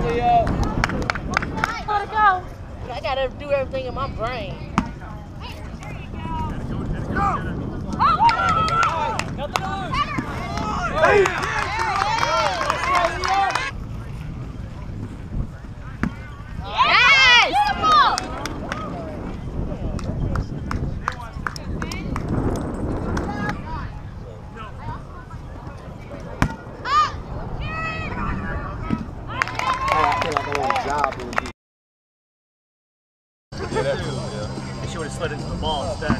Cleo. Gotta go. I gotta do everything in my brain. Go. Go. Go. She would have slid into the ball instead.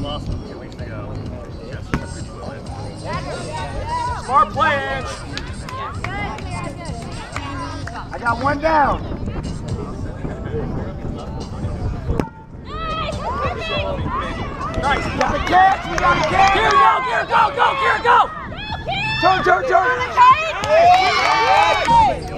Lost them two weeks ago. Yes, Smart play, Ange. I got one down. Nice. We got a catch. We got a catch. Here, go, here, go, go, here, go. Turn, turn, turn. Great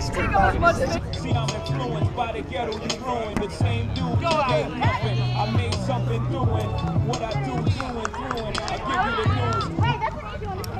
Say some good See, I'm influenced by the ghetto you ruined. The same dude who gave nothing. I made something doing what I do, doing, doing. I give you the news. Let's